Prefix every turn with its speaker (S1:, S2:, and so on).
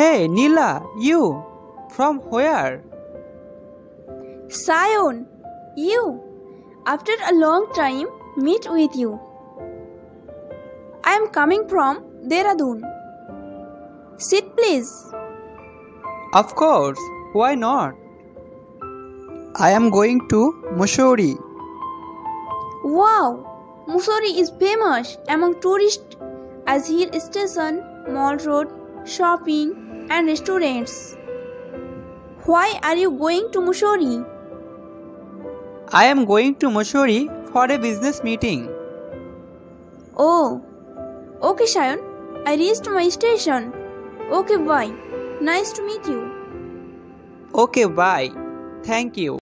S1: Hey, Nila, you? From where?
S2: Sion, you. After a long time, meet with you. I am coming from Dehradun. Sit please.
S1: Of course, why not? I am going to Mussoorie.
S2: Wow, Mussoorie is famous among tourists as hill station, mall road, shopping and restaurants. Why are you going to Mussoorie?
S1: I am going to Mussoorie for a business meeting.
S2: Oh, okay, Shayan. I reached my station. Okay, bye. Nice to meet you.
S1: Okay, bye. Thank you.